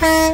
Bye.